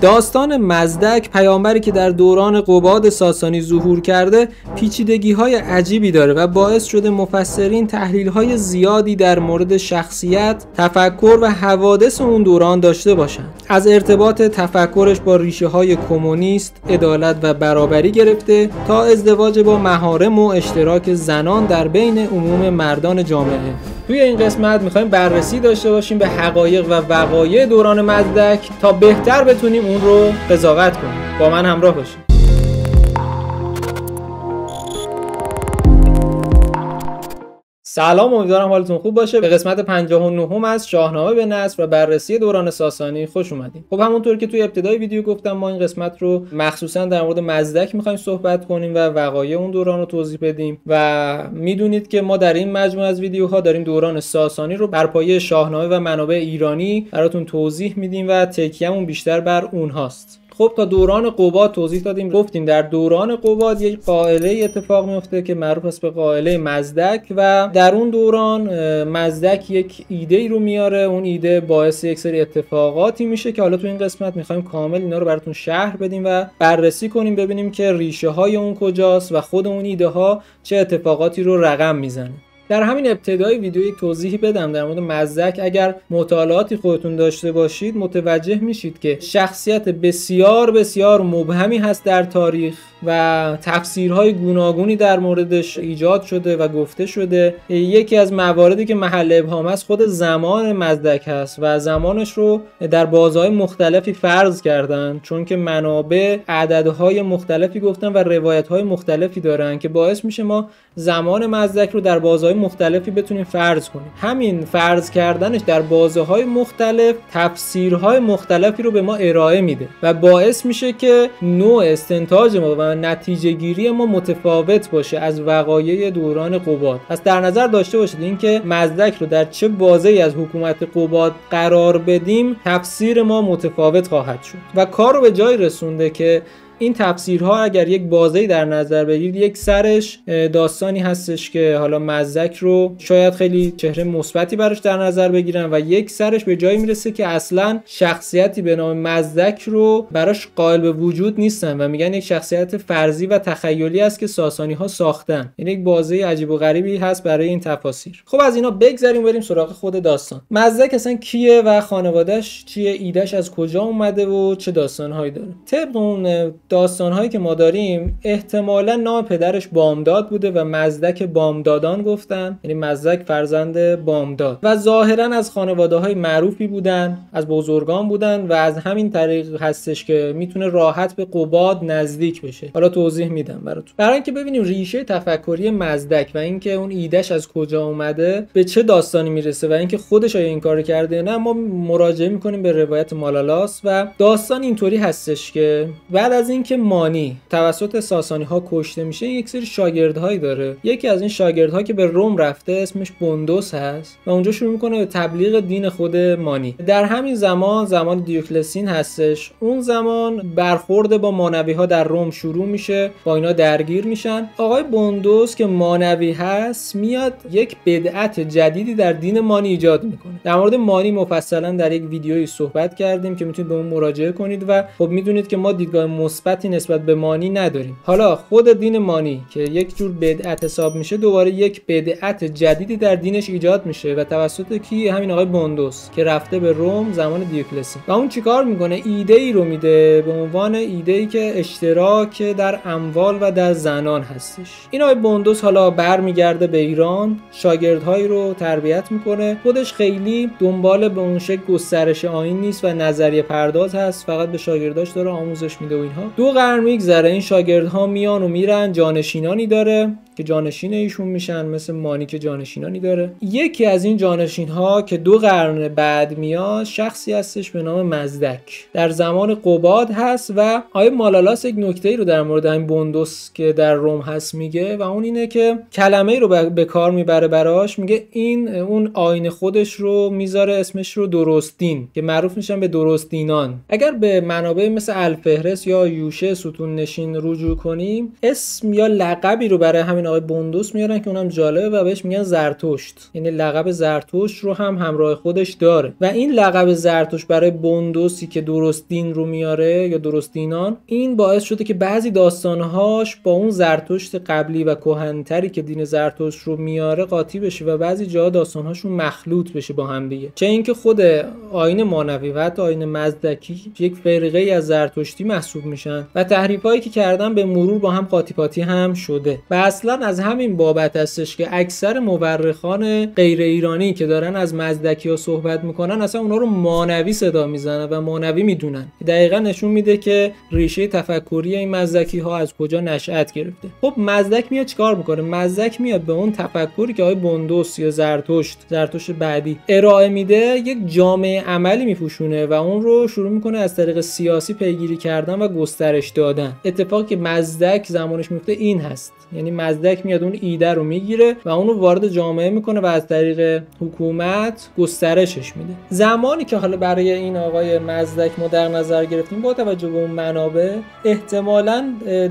داستان مزدک پیامبری که در دوران قباد ساسانی ظهور کرده پیچیدگی های عجیبی داره و باعث شده مفسرین تحلیل های زیادی در مورد شخصیت، تفکر و حوادث اون دوران داشته باشند. از ارتباط تفکرش با ریشه های کمونیست، عدالت و برابری گرفته تا ازدواج با مهارم و اشتراک زنان در بین عموم مردان جامعه. توی این قسمت می‌خوایم بررسی داشته باشیم به حقایق و وقایع دوران مزدک تا بهتر بتونیم اون رو قضاوت کنیم. با من همراه باشیم سلام امیدوارم حالتون خوب باشه. به قسمت 59 از شاهنامه به نصر و بررسی دوران ساسانی خوش اومدین. خب همونطور که توی ابتدای ویدیو گفتم ما این قسمت رو مخصوصا در مورد مزدک می‌خوایم صحبت کنیم و وقایع اون دوران رو توضیح بدیم و می‌دونید که ما در این مجموعه از ویدیوها داریم دوران ساسانی رو بر پایه شاهنامه و منابع ایرانی براتون توضیح میدیم و تکیهمون بیشتر بر اونهاست. خب تا دوران قباد توضیح دادیم. گفتیم در دوران قباد یک قائله اتفاق میفته که معروف است به قائله مزدک و در اون دوران مزدک یک ایده ای رو میاره. اون ایده باعث یک سری اتفاقاتی میشه که حالا تو این قسمت می‌خوایم کامل اینا رو براتون شهر بدیم و بررسی کنیم ببینیم که ریشه های اون کجاست و خود اون ایده ها چه اتفاقاتی رو رقم می‌زنه. در همین ابتدای ویدیو یک توضیحی بدم در مورد مزدک اگر مطالعاتی خودتون داشته باشید متوجه میشید که شخصیت بسیار بسیار مبهمی هست در تاریخ و تفسیرهای گوناگونی در موردش ایجاد شده و گفته شده. یکی از مواردی که محل ابهام است خود زمان مزدک هست و زمانش رو در بازهای مختلفی فرض کردن چون که منابع عددهای مختلفی گفتن و روایتهای مختلفی دارن که باعث میشه ما زمان مزدک رو در بازهای مختلفی بتونیم فرض کنیم. همین فرض کردنش در بازه های مختلف تفسیرهای مختلفی رو به ما ارائه میده و باعث میشه که نوع استنتاج ما و نتیجه گیری ما متفاوت باشه از وقایع دوران قباد. پس در نظر داشته باشید اینکه مزدک رو در چه بازه از حکومت قباد قرار بدیم تفسیر ما متفاوت خواهد شد. و کار رو به جای رسونده که این تفسیرها اگر یک بازه در نظر بگیرید یک سرش داستانی هستش که حالا مزدک رو شاید خیلی چهره مثبتی براش در نظر بگیرن و یک سرش به جایی می‌رسه که اصلا شخصیتی به نام مزدک رو براش قائل به وجود نیستن و میگن یک شخصیت فرضی و تخیلی است که ساسانی ها ساختن. این یک بازه عجیب و غریبی هست برای این تفاسیر. خب از اینا بگذریم بریم سراغ خود داستان. مزدک اصلا کیه و خانوادهش چیه؟ ایدش از کجا اومده و چه داستانهایی داره؟ طبق اون داستانهایی که ما داریم احتمالا نام پدرش بامداد بوده و مزدک بامدادان گفتن یعنی مزدک فرزند بامداد. و ظاهرا از خانواده های معروفی بودن از بزرگان بودن و از همین طریق هستش که می‌تونه راحت به قباد نزدیک بشه. حالا توضیح میدم براتون. برای اینکه ببینیم ریشه تفکری مزدک و اینکه اون ایدهش از کجا اومده به چه داستانی می‌رسه و اینکه خودش آیا این کارو کرده نه ما مراجعه می‌کنیم به روایت مالالاس. و داستان اینطوری هستش که بعد از این که مانی توسط ساسانی ها کشته میشه یک سری شاگردهایی داره. یکی از این شاگردها که به روم رفته اسمش بوندوس هست و اونجا شروع می‌کنه به تبلیغ دین خود مانی. در همین زمان زمان دیوکلسین هستش. اون زمان برخورد با مانوی ها در روم شروع میشه با اینا درگیر میشن. آقای بوندوس که مانوی هست میاد یک بدعت جدیدی در دین مانی ایجاد می‌کنه. در مورد مانی مفصلا در یک ویدیویی صحبت کردیم که می‌تونید به اون مراجعه کنید و خب می‌دونید که ما دیدگاه مثبت مثبتی نسبت به مانی نداریم. حالا خود دین مانی که یک جور بدعت حساب میشه دوباره یک بدعت جدیدی در دینش ایجاد میشه و توسط کی؟ همین آقای بوندوس که رفته به روم زمان دیوکلسی. و اون چیکار می‌کنه؟ ایده ای رو میده به عنوان ایده ای که اشتراک در اموال و در زنان هستش. این آقای بوندوس حالا برمیگرده به ایران شاگردهایی رو تربیت می‌کنه. خودش خیلی دنبال به اون شکل گسترش آین نیست و نظریه پرداز هست. فقط به شاگرداش داره آموزش میده و اینها. دو قرن میگذره. این شاگردها میان و میرن جانشینانی داره. که جانشین ایشون میشن مثل مانی که جانشینانی داره. یکی از این جانشین ها که دو قرن بعد میاد شخصی هستش به نام مزدک. در زمان قباد هست و آیه مالالاس یک نکته ای رو در مورد این بوندوس که در روم هست میگه و اون اینه که کلمه ای رو به کار می‌بره براش. میگه این اون آین خودش رو می‌ذاره اسمش رو درستین که معروف میشن به درستینان. اگر به منابع مثل الفهرس یا یوشه ستون نشین رجوع کنیم اسم یا لقبی رو برای همین آقای بوندوس میارن که اونم جالبه و بهش میگن زرتشت. یعنی لقب زرتشت رو هم همراه خودش داره. و این لقب زرتشت برای بوندوسی که درست دین رو میاره یا درست دینان این باعث شده که بعضی داستانهاش با اون زرتشت قبلی و کهنتری که دین زرتشت رو میاره قاطی بشه و بعضی جا داستانهاشون مخلوط بشه با هم دیگه. چه اینکه خود آین مانوی و حتی آین مزدکی یک فرقه از زرتشتی محسوب میشن و تحریف هایی که کردن به مرور با هم قاطی پاتی هم شده. و اصلا از همین بابت هستش که اکثر مورخان غیر ایرانی که دارن از مزدکی ها صحبت می‌کنن اصلا اونا رو مانوی صدا می‌زنن و مانوی می‌دونن. دقیقا نشون میده که ریشه تفکری این مزدکی ها از کجا نشأت گرفته. خب مزدک میاد چیکار می‌کنه؟ مزدک میاد به اون تفکری که آقای بندوس یا زرتشت زرتشت بعدی ارائه میده یک جامعه عملی میپوشونه و اون رو شروع می‌کنه از طریق سیاسی پیگیری کردن و گسترش دادن. اتفاقی که مزدک زمانش میفته این هست. یعنی مزدک میاد اون ایده رو می‌گیره و اون رو وارد جامعه می‌کنه و از طریق حکومت گسترشش میده. زمانی که حالا برای این آقای مزدک ما در نظر گرفتیم با توجه به اون منابع احتمالا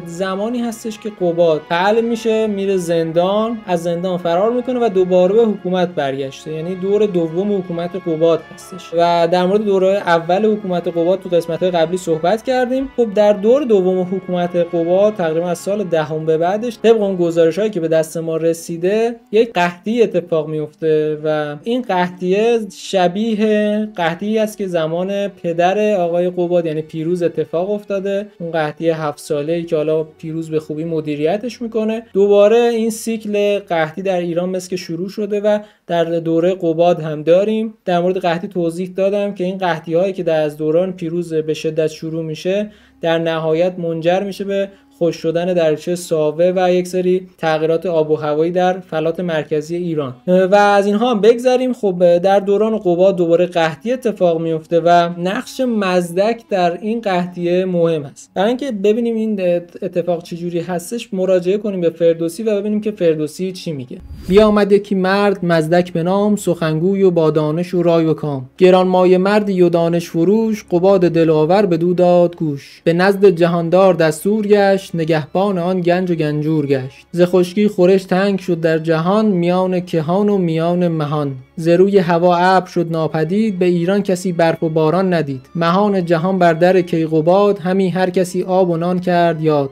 زمانی هستش که قباد فعل میشه میره زندان از زندان فرار می‌کنه و دوباره به حکومت برگشته. یعنی دور دوم حکومت قباد هستش. و در مورد دوره اول حکومت قباد تو قسمت های قبلی صحبت کردیم. خب در دور دوم حکومت قباد تقریبا از سال دهم به بعدش طبق اون گزارش هایی که به دست ما رسیده یک قحطی اتفاق میفته و این قحطیه شبیه قحطی است که زمان پدر آقای قباد یعنی پیروز اتفاق افتاده. اون قحطی هفت ساله ای که حالا پیروز به خوبی مدیریتش می‌کنه. دوباره این سیکل قحطی در ایران مثل که شروع شده و در دوره قباد هم داریم. در مورد قحطی توضیح دادم که این قحطی هایی که در از دوران پیروز به شدت شروع میشه در نهایت منجر میشه به خوش شدن درچه ساوه و یک سری تغییرات آب و هوایی در فلات مرکزی ایران. و از اینها هم بگذریم. خب در دوران قبا دوباره قحطی اتفاق میفته و نقش مزدک در این قحطیه مهم است. برای اینکه ببینیم این اتفاق چجوری هستش مراجعه کنیم به فردوسی و ببینیم که فردوسی چی میگه. بیا آمد یکی مرد مزدک به نام سخنگوی و با دانش و رای و کام. گران مایه مردی و دانش فروش قباد دلاور به داد گوش. به نزد جهاندار دستور گشت. نگهبان آن گنج و گنجور گشت. ز خشکی خورش تنگ شد در جهان میان کهان و میان مهان. ز روی هوا ابر شد ناپدید به ایران کسی برف و باران ندید. مهان جهان بر در کیقوباد همی هر کسی آب و نان کرد یاد.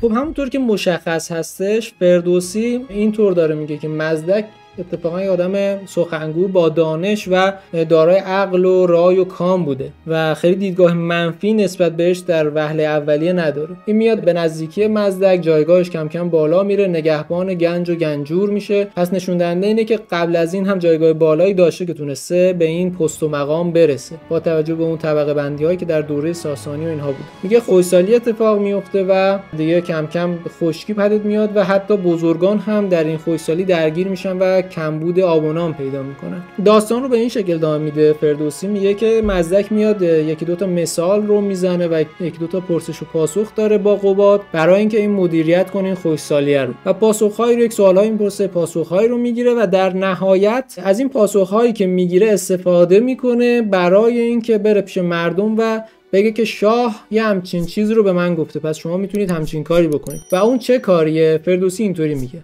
خب همونطور که مشخص هستش فردوسی اینطور داره میگه که مزدک اتفاقا یه آدم سخنگو با دانش و دارای عقل و رای و کام بوده و خیلی دیدگاه منفی نسبت بهش در وهله اولیه نداره. این میاد به نزدیکی مزدک جایگاهش کم کم بالا میره نگهبان گنج و گنجور میشه. پس نشون اینه که قبل از این هم جایگاه بالایی داشته که تونسته به این پست و مقام برسه. با توجه به اون طبقه بندی هایی که در دوره ساسانی و اینها بود. میگه خوشسالی اتفاق میفته و دیگه کم کم خشکی پدید میاد و حتی بزرگان هم در این خوشسالی درگیر میشن و کمبود آب پیدا می‌کنن داستان رو به این شکل ادامه میده. فردوسی میگه که مزدک میاد یکی دوتا مثال رو می‌زنه و یکی دوتا پرسش و پاسخ داره با قباد برای اینکه این مدیریت کنه این خوشسالیه رو. و پاسخهایی رو یک سوالهایی می‌پرسه پاسخهایی رو می‌گیره و در نهایت از این پاسخهایی که می‌گیره استفاده می‌کنه برای اینکه بره پیش مردم و بگه که شاه یه همچین چیز رو به من گفته پس شما می‌تونید همچین کاری بکنید. و اون چه کاریه؟ فردوسی اینطوری میگه.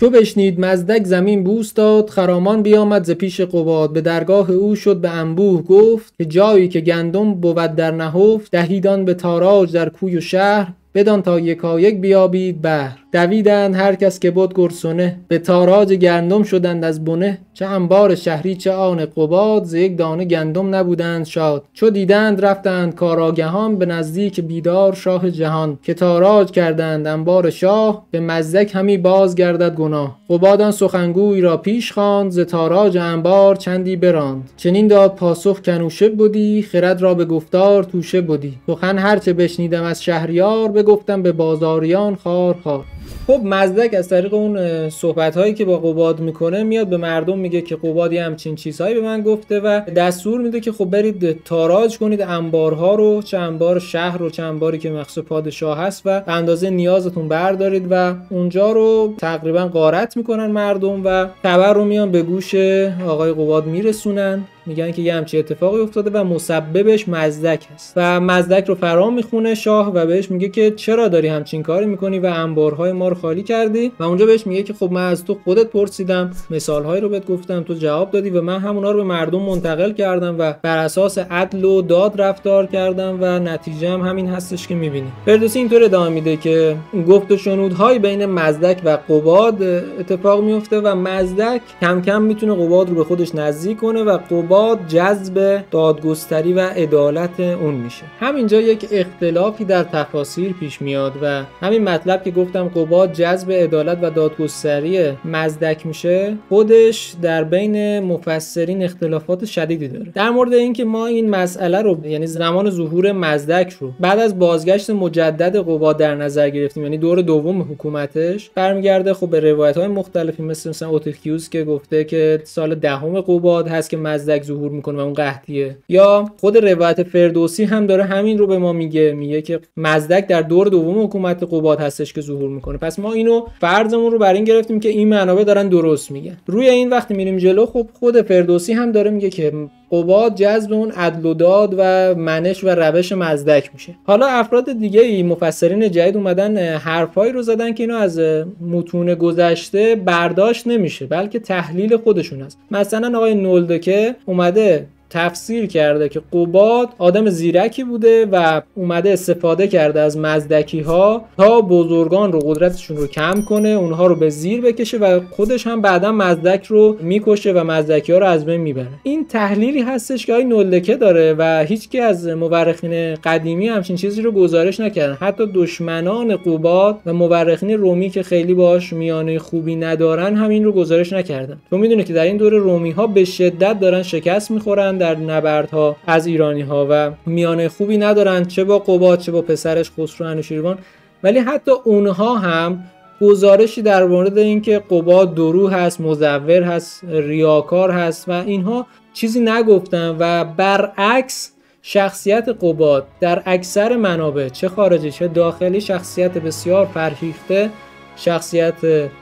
چو بشنید مزدک زمین بوس داد خرامان بیامد ز پیش قباد. به درگاه او شد به انبوه گفت که جایی که گندم بود در نهفت دهیدان به تاراج در کوی و شهر بدان تا یکایک بیابید بهر دویدند هر کس که بود گرسنه به تاراج گندم شدند از بنه. چه انبار شهری چه آن قباد. ز یک دانه گندم نبودند شاد. چو دیدند رفتند کاراگهان به نزدیک بیدار شاه جهان. که تاراج کردند انبار شاه به مزدک همی باز گردد گناه قبادان سخنگوی را پیش خواند. ز تاراج انبار چندی براند. چنین داد پاسخ کنوشه بودی خرد را به گفتار توشه بودی سخن هرچه بشنیدم از شهریار بگفتم به بازاریان خار خار. خب مزدک از طریق اون صحبت هایی که با قباد می‌کنه میاد به مردم میگه که قبادی همچین چیزهایی به من گفته و دستور میده که خب برید تاراج کنید انبارها رو چه انبار شهر رو چه انباری که مخصوص پادشاه هست و اندازه نیازتون بردارید و اونجا رو تقریبا غارت می‌کنن مردم و خبر رو میان به گوش آقای قباد میرسونن. میگن که یه همچی اتفاقی افتاده و مسببش مزدک هست. و مزدک رو فرا می‌خونه شاه و بهش میگه که چرا داری همچین کاری می‌کنی و انبارهای ما رو خالی کردی؟ و اونجا بهش میگه که خب من از تو خودت پرسیدم مثالهایی رو بهت گفتم تو جواب دادی و من همونا رو به مردم منتقل کردم و بر اساس عدل و داد رفتار کردم و نتیجه هم همین هستش که می‌بینی. فردوسی اینطور ادامه میده که گفت و شنودهای بین مزدک و قباد اتفاق میفته و مزدک کم کم می‌تونه قباد رو به خودش نزدیک کنه و قباد جذب دادگستری و عدالت اون میشه. همینجا یک اختلافی در تفاسیر پیش میاد و همین مطلب که گفتم قباد جذب عدالت و دادگستری مزدک میشه خودش در بین مفسرین اختلافات شدیدی داره. در مورد اینکه ما این مسئله رو یعنی زمان ظهور مزدک رو بعد از بازگشت مجدد قباد در نظر گرفتیم یعنی دور دوم حکومتش برمیگرده خب به روایت های مختلفی مثل مثلا اوتیکیوس که گفته که سال دهم قباد هست که مزدک ظهور می‌کنه و اون قحطیه یا خود روایت فردوسی هم داره همین رو به ما میگه میگه که مزدک در دور دوم حکومت قباد هستش که ظهور می‌کنه. پس ما اینو فرضمون رو بر این گرفتیم که این منابع دارن درست میگن. روی این وقتی میریم جلو خب خود فردوسی هم داره میگه که قباد جذب اون عدل و داد و منش و روش مزدک میشه. حالا افراد دیگه ای مفسرین جدید اومدن حرفایی رو زدن که اینو از متون گذشته برداشت نمیشه بلکه تحلیل خودشون است مثلا آقای نولدکه اومده تفسیر کرده که قباد آدم زیرکی بوده و اومده استفاده کرده از مزدکی ها تا بزرگان رو قدرتشون رو کم کنه اونها رو به زیر بکشه و خودش هم بعدا مزدک رو می‌کشه و مزدکی ها رو از بین می‌بره. این تحلیلی هستش که آقای نولکه داره و هیچکی از مورخین قدیمی همچین چیزی رو گزارش نکردن حتی دشمنان قباد و مورخین رومی که خیلی باش میانه خوبی ندارن همین رو گزارش نکردن. تو می‌دونه که در این دور رومی ها به شدت دارن شکست می‌خورن در نبردها از ایرانی ها و میانه خوبی ندارن چه با قباد چه با پسرش خسرو انوشیروان. ولی حتی اونها هم گزارشی در مورد اینکه قباد درو هست مزور هست ریاکار هست و اینها چیزی نگفتن و برعکس شخصیت قباد در اکثر منابع چه خارجی چه داخلی شخصیت بسیار فرهیخته شخصیت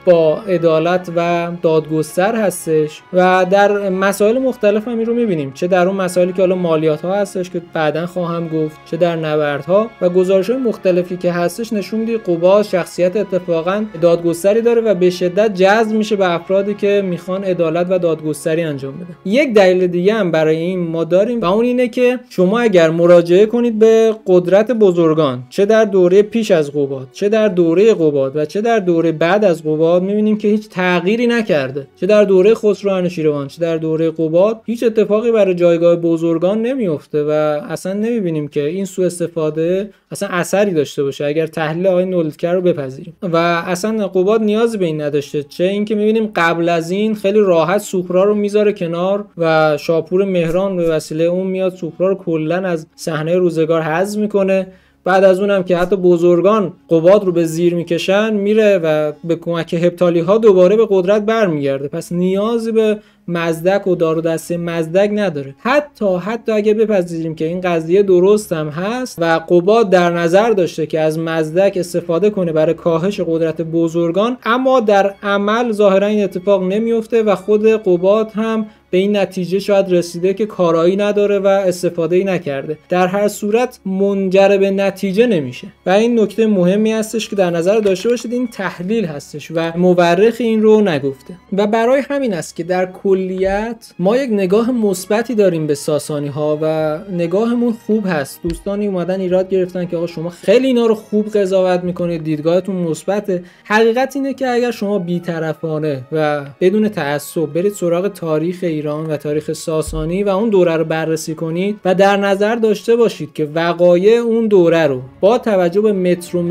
با عدالت و دادگستر هستش و در مسائل مختلف هم این رو می‌بینیم. چه در اون مسائلی که حالا مالیات ها هستش که بعدا خواهم گفت چه در نبردها و گزارش های مختلفی که هستش نشون میده قبا شخصیت اتفاقا دادگستری داره و به شدت جذب میشه به افرادی که می‌خوان عدالت و دادگستری انجام بده یک دلیل دیگه هم برای این ما داریم و اون اینه که شما اگر مراجعه کنید به قدرت بزرگان چه در دوره پیش از قباد چه در دوره قباد و چه در دوره بعد از قباد می‌بینیم که هیچ تغییری نکرده. چه در دوره خسرو انوشیروان چه در دوره قباد هیچ اتفاقی برای جایگاه بزرگان نمیفته و اصلا نمی‌بینیم که این سوء استفاده اصلا اثری داشته باشه اگر تحلیل آقای نولدکر رو بپذیریم. و اصلا قباد نیازی به این نداشته چه اینکه می‌بینیم قبل از این خیلی راحت سوپرا رو می‌ذاره کنار و شاپور مهران به وسیله اون میاد سوپرا رو کلا از صحنه روزگار حذف می‌کنه. بعد از اونم که حتی بزرگان قباد رو به زیر می‌کشن میره و به کمک هپتالی ها دوباره به قدرت برمیگرده. پس نیازی به مزدک و دار و دسته مزدک نداره. حتی حتی اگه بپذیریم که این قضیه درست هم هست و قباد در نظر داشته که از مزدک استفاده کنه برای کاهش قدرت بزرگان اما در عمل ظاهرا این اتفاق نمیفته و خود قباد هم به این نتیجه شاید رسیده که کارایی نداره و استفاده ای نکرده. در هر صورت منجر به نتیجه نمیشه. و این نکته مهمی هستش که در نظر داشته باشید این تحلیل هستش و مورخ این رو نگفته. و برای همین است که در کلیت ما یک نگاه مثبتی داریم به ساسانی ها و نگاهمون خوب هست. دوستانی اومدن ایراد گرفتن که آقا شما خیلی اینا رو خوب قضاوت می‌کنید دیدگاهتون مثبته. حقیقت اینه که اگر شما بیطرفانه و بدون تعصب برید سراغ تاریخ و تاریخ ساسانی و اون دوره رو بررسی کنید و در نظر داشته باشید که وقایع اون دوره رو با توجه به متر و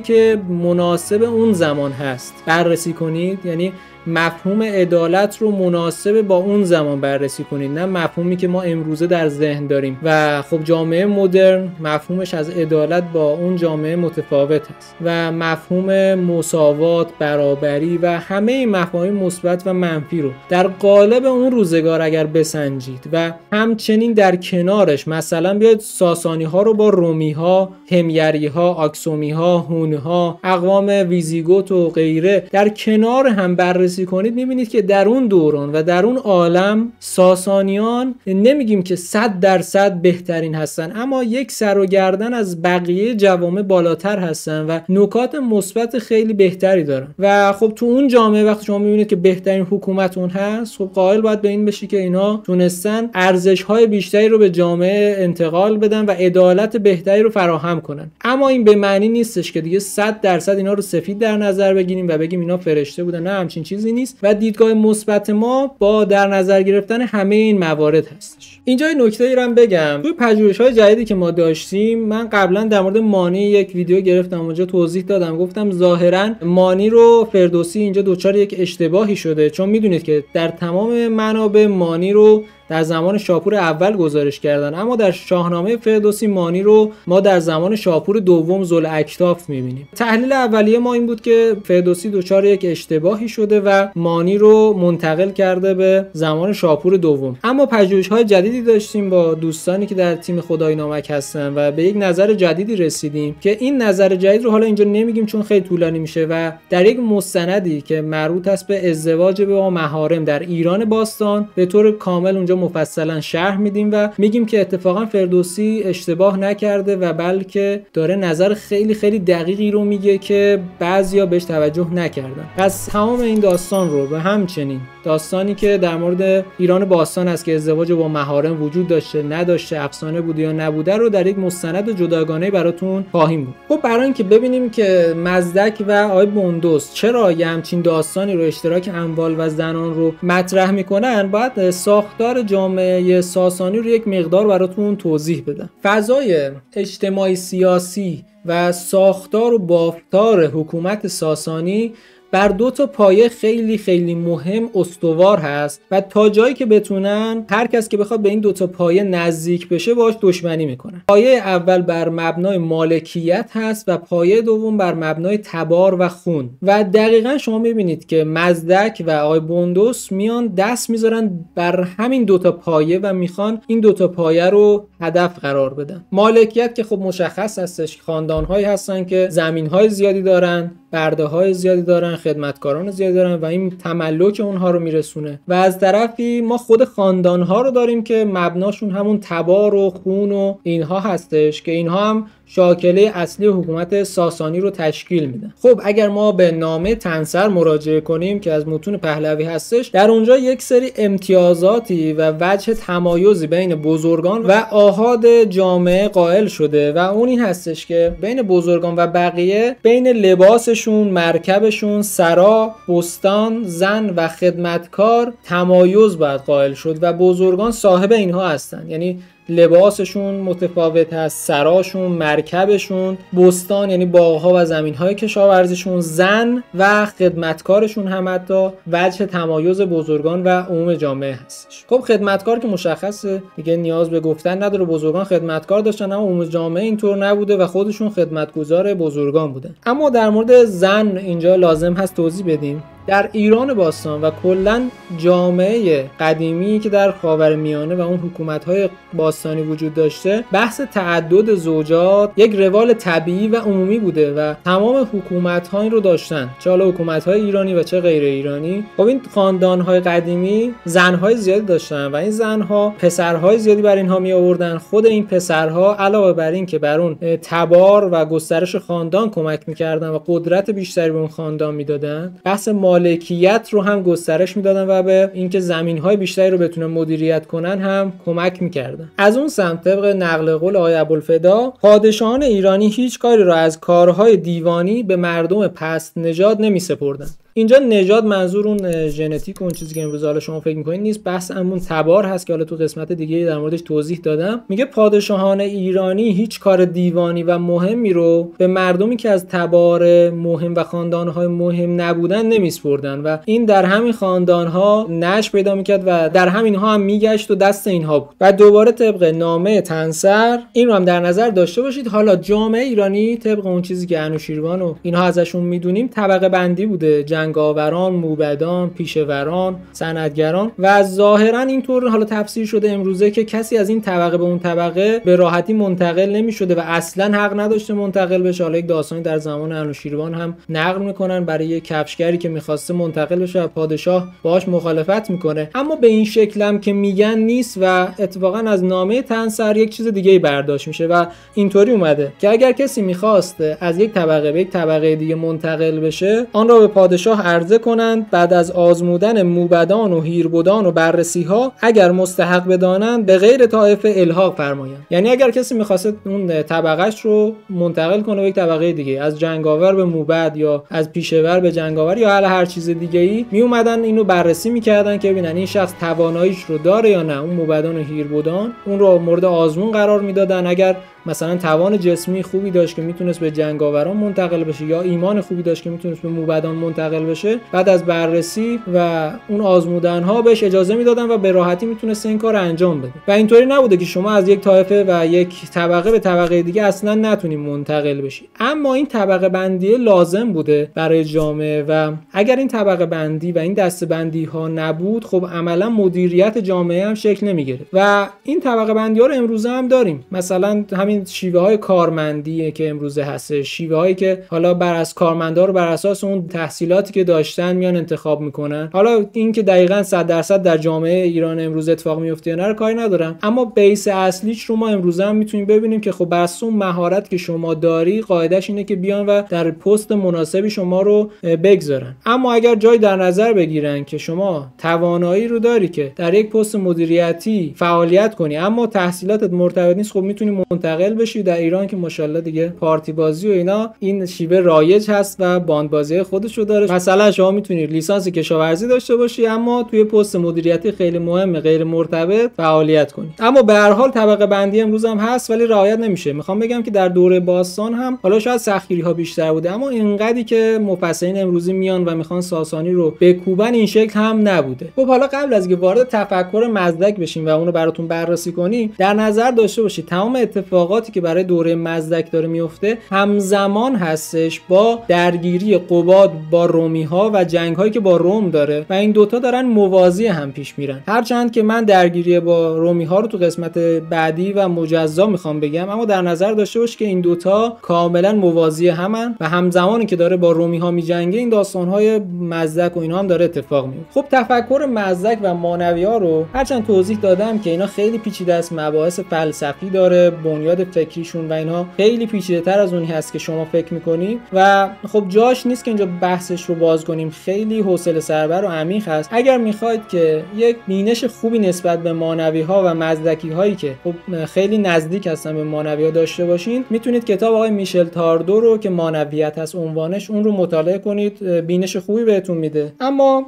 که مناسب اون زمان هست بررسی کنید. یعنی مفهوم عدالت رو مناسب با اون زمان بررسی کنید نه مفهومی که ما امروزه در ذهن داریم. و خب جامعه مدرن مفهومش از عدالت با اون جامعه متفاوت است. و مفهوم مساوات برابری و همه این مفاهیم مثبت و منفی رو در قالب اون روزگار اگر بسنجید و همچنین در کنارش مثلا بیاید ساسانی ها رو با رومی ها همیری ها آکسومی ها هون ها اقوام ویزیگوت و غیره در کنار هم بررسی بررسی کنید می‌بینید که در اون دوران و در اون عالم ساسانیان نمیگیم که صد درصد بهترین هستن اما یک سر و گردن از بقیه جوامع بالاتر هستن و نکات مثبت خیلی بهتری دارن. و خب تو اون جامعه وقتی شما می‌بینید که بهترین حکومت اون هست خب قائل باید به این بشی که اینا تونستن ارزش های بیشتری رو به جامعه انتقال بدن و عدالت بهتری رو فراهم کنن. اما این به معنی نیستش که دیگه 100 درصد اینا رو سفید در نظر بگیریم و بگیم اینا فرشته بودن. نه همچین چیزی نیست و دیدگاه مثبت ما با در نظر گرفتن همه این موارد هستش. اینجا نکته ای رو بگم. توی پژوهش های جدیدی که ما داشتیم من قبلا در مورد مانی یک ویدیو گرفتم اونجا توضیح دادم. گفتم ظاهرا مانی رو فردوسی اینجا دچار یک اشتباهی شده چون می‌دونید که در تمام منابع مانی رو در زمان شاپور اول گزارش کردن. اما در شاهنامه فردوسی مانی رو ما در زمان شاپور دوم زل اکتاف می‌بینیم. تحلیل اولیه ما این بود که فردوسی دچار یک اشتباهی شده و مانی رو منتقل کرده به زمان شاپور دوم. اما پژوهش های جدیدی داشتیم با دوستانی که در تیم خدای نامک هستن و به یک نظر جدیدی رسیدیم که این نظر جدید رو حالا اینجا نمیگیم چون خیلی طولانی میشه و در یک مستندی که مربوط است به ازدواج با محارم در ایران باستان به طور کامل اونجا مفصلا شرح میدیم و میگیم که اتفاقا فردوسی اشتباه نکرده و بلکه داره نظر خیلی خیلی دقیقی رو میگه که بعضیا بهش توجه نکردن. پس تمام این داستان رو به همچنین داستانی که در مورد ایران باستان است که ازدواج با مهارم وجود داشته نداشته افسانه بوده یا نبوده رو در یک مستند جداگانه براتون خواهیم بود. خب برای اینکه ببینیم که مزدک و آی بوندوس چرا یه همچین داستانی رو اشتراک اموال و زنان رو مطرح می‌کنن باید ساختار جامعه ساسانی رو یک مقدار براتون توضیح بدم. فضای اجتماعی سیاسی و ساختار و بافتار حکومت ساسانی بر دو تا پایه خیلی خیلی مهم استوار هست و تا جایی که بتونن هر کس که بخواد به این دو تا پایه نزدیک بشه باش دشمنی می‌کنن پایه اول بر مبنای مالکیت هست و پایه دوم بر مبنای تبار و خون. و دقیقا شما می‌بینید که مزدک و آقای بوندوس میان دست می‌ذارن بر همین دوتا پایه و می‌خوان این دوتا پایه رو هدف قرار بدن. مالکیت که خب مشخص هستش خاندانهایی هستن که زمینهای زیادی دارن. برده های زیادی دارن خدمتکاران زیادی دارن و این تملک اونها رو میرسونه. و از طرفی ما خود خاندان ها رو داریم که مبناشون همون تبار و خون و اینها هستش که اینها هم شاکله اصلی حکومت ساسانی رو تشکیل میده. خب اگر ما به نامه تنسر مراجعه کنیم که از متون پهلوی هستش در اونجا یک سری امتیازاتی و وجه تمایزی بین بزرگان و آهاد جامعه قائل شده و اون این هستش که بین بزرگان و بقیه بین لباسشون مرکبشون سرا بستان زن و خدمتکار تمایز باید قائل شد و بزرگان صاحب اینها هستن. یعنی لباسشون متفاوت هست سراشون مرکبشون بستان یعنی باغها و زمینهای کشاورزیشون زن و خدمتکارشون هم حتی وجه تمایز بزرگان و عموم جامعه هستش. خب خدمتکار که مشخصه دیگه نیاز به گفتن نداره بزرگان خدمتکار داشتن اما عموم جامعه اینطور نبوده و خودشون خدمتگزار بزرگان بودن. اما در مورد زن اینجا لازم هست توضیح بدیم. در ایران باستان و کلا جامعه قدیمی که در خاورمیانه و اون حکومت‌های باستانی وجود داشته بحث تعدد زوجات یک روال طبیعی و عمومی بوده و تمام حکومت‌ها این رو داشتن. چه حالا حکومت‌های ایرانی و چه غیر ایرانی؟ خب این خاندان‌های قدیمی زن‌های زیادی داشتن و این زن‌ها پسرهای زیادی بر اینها می آوردن خود این پسرها علاوه بر این که بر اون تبار و گسترش خاندان کمک می‌کردن و قدرت بیشتری به اون خاندان می‌دادن بحث مالکیت رو هم گسترش می‌دادن و به اینکه زمین های بیشتری رو بتونن مدیریت کنن هم کمک می‌کردن. از اون سمت طبق نقل قول آقای ابوالفدا پادشاهان ایرانی هیچ کاری را از کارهای دیوانی به مردم پست نژاد نمی سپردن اینجا نژاد منظور اون ژنتیک اون چیزی که امروز حالا شما فکر می‌کنید نیست بحث همون تبار هست که حالا تو قسمت دیگه در موردش توضیح دادم. میگه پادشاهان ایرانی هیچ کار دیوانی و مهمی رو به مردمی که از تبار مهم و خاندانهای مهم نبودن نمیسپردن و این در همین خاندانها نش پیدا می‌کرد و در همینها هم میگشت و دست اینها بود. و دوباره طبق نامه تنسر این رو هم در نظر داشته باشید. حالا جامعه ایرانی طبق اون چیزی که انوشیروان و اینها ازشون می‌دونیم طبقه بندی بوده. جنگاوران موبدان پیشوران صنعتگران و ظاهرا اینطور حالا تفسیر شده امروزه که کسی از این طبقه به اون طبقه به راحتی منتقل نمی شده و اصلا حق نداشته منتقل بشه. حالا یک داستانی در زمان انوشیروان هم نقل می‌کنن برای یک کفشگری که می‌خواسته منتقل بشه و پادشاه باهاش مخالفت می‌کنه. اما به این شکلم که میگن نیست و اتفاقا از نامه تنسر یک چیز دیگه برداشت میشه و اینطوری اومده که اگر کسی می‌خواست از یک طبقه به یک طبقه دیگه منتقل بشه آن را به پادشاه عرضه کنند بعد از آزمودن موبدان و هیربدان و بررسی ها اگر مستحق بدانند به غیر طایفه الحاق فرمایند. یعنی اگر کسی می‌خواست اون طبقهش رو منتقل کنه به یک طبقه دیگه از جنگاور به موبد یا از پیشور به جنگاور یا هر چیز دیگه ای می اومدن اینو بررسی می‌کردن که ببینن این شخص تواناییش رو داره یا نه. اون موبدان و هیربدان اون رو مورد آزمون قرار می‌دادن. اگر مثلا توان جسمی خوبی داشت که می‌تونست به جنگاوران منتقل بشه یا ایمان خوبی داشت که می‌تونست به موبدان منتقل بشه بعد از بررسی و اون آزمودن ها بهش اجازه می‌دادن و به راحتی می‌تونست این کار انجام بده. و اینطوری نبوده که شما از یک طایفه و یک طبقه به طبقه دیگه اصلا نتونید منتقل بشی. اما این طبقه بندی لازم بوده برای جامعه و اگر این طبقه بندی و این دسته بندی ها نبود خب عملا مدیریت جامعه هم شکل نمی‌گرفت. و این طبقه بندی ها رو امروزه هم داریم. مثلا همین این شیوه های کارمندیه که امروزه هست شیوه هایی که حالا بر از کارمندا رو بر اساس اون تحصیلاتی که داشتن میان انتخاب می‌کنن. حالا این که دقیقا 100 درصد در جامعه ایران امروز اتفاق میفته یا نه کاری ندارم. اما بیس اصلیش رو ما امروزه هم می‌تونیم ببینیم که خب بر اون مهارت که شما داری قاعدش اینه که بیان و در پست مناسبی شما رو بگذارن. اما اگر جای در نظر بگیرن که شما توانایی رو داری که در یک پست مدیریتی فعالیت کنی اما تحصیلاتت مرتبط نیست خب می‌تونی منتقل منتقل بشی در ایران که ماشاءالله دیگه پارتی بازی و اینا این شیوه رایج هست و باند بازی خودش رو داره. مثلا شما می‌تونید لیسانس کشاورزی داشته باشی اما توی پست مدیریتی خیلی مهم غیر مرتبط فعالیت کنی. اما به هر حال طبقه بندی امروز هم هست ولی رعایت نمیشه. می‌خوام بگم که در دوره باستان هم حالا شاید سختگیری ها بیشتر بوده اما اینقدری که مفسرین امروزی میان و می‌خوان ساسانی رو بکوبن این شکل هم نبوده. خب حالا قبل از اینکه وارد تفکر مزدک بشیم و اونو براتون بررسی کنیم در نظر داشته باشید تمام اتفاقات اتفاقاتی که برای دوره مزدک داره میفته همزمان هستش با درگیری قباد با رومی ها و جنگ هایی که با روم داره و این دوتا دارن موازی هم پیش میرن. هرچند که من درگیری با رومی ها رو تو قسمت بعدی و مجزا می‌خوام بگم اما در نظر داشته باش که این دوتا کاملا موازی همن و همزمانی که داره با رومی ها میجنگه این داستان های مزدک و اینا هم داره اتفاق میفته خب تفکر مزدک و مانوی ها رو هرچند توضیح دادم که اینا خیلی پیچیده است مباحث فلسفی داره بنیاد فکریشون و اینها خیلی پیچیده تر از اونی هست که شما فکر می‌کنید و خب جاش نیست که اینجا بحثش رو باز کنیم. خیلی حوصله سربر و عمیق هست. اگر می‌خواید که یک بینش خوبی نسبت به مانوی ها و مزدکی هایی که خب خیلی نزدیک هستن به مانوی ها داشته باشین می‌تونید کتاب آقای میشل تاردو رو که مانویت هست عنوانش اون رو مطالعه کنید. بینش خوبی بهتون میده. اما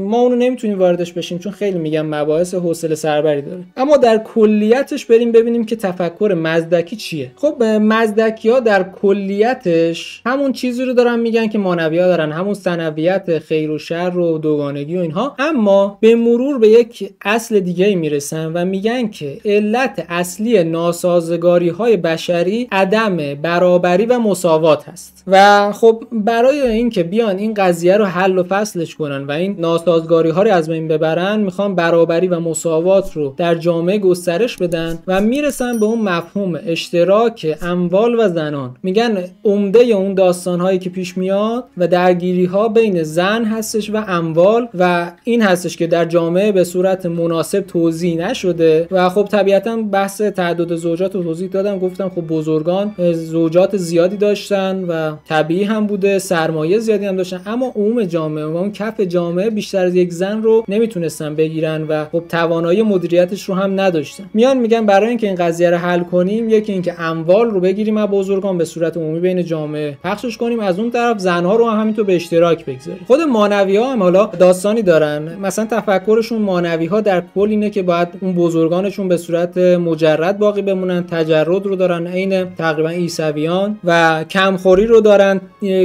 ما اونو نمی‌تونیم واردش بشیم چون خیلی میگم مباحث حوصله سربری داره. اما در کلیتش بریم ببینیم که تفکر مزدکی چیه؟ خب مزدکی ها در کلیتش همون چیزی رو دارن میگن که مانوی ها دارن همون سنویت خیر و شر و دوگانگی و اینها. اما به مرور به یک اصل دیگه می‌رسن و میگن که علت اصلی ناسازگاری های بشری عدم برابری و مساوات هست. و خب برای اینکه بیان این قضیه رو حل و فصلش کنن و این ناسازگاری ها رو از بین ببرن می‌خوان برابری و مساوات رو در جامعه گسترش بدن و می‌رسن به اون مفهوم اشتراک اموال و زنان. میگن عمده اون داستان هایی که پیش میاد و درگیری ها بین زن هستش و اموال و این هستش که در جامعه به صورت مناسب توضیح نشده و خب طبیعتا بحث تعدد زوجات رو توضیح دادم گفتم خب بزرگان زوجات زیادی داشتن و طبیعی هم بوده سرمایه زیادی هم داشتن. اما عموم جامعه و اون کف جامعه بیشتر از یک زن رو نمی‌تونستن بگیرن و خب توانایی مدیریتش رو هم نداشتن. میان میگن برای اینکه این قضیه رو حل کنیم یکی اینکه اموال رو بگیریم از بزرگان به صورت عمومی بین جامعه پخشش کنیم. از اون طرف زنها رو هم همینطور به اشتراک بگذاریم. خود مانوی ها هم حالا داستانی دارن. مثلا تفکرشون مانوی ها در کل اینه که باید اون بزرگانشون به صورت مجرد باقی بمونن. تجرد رو دارن عین تقریبا عیسویان و کمخوری رو دارن.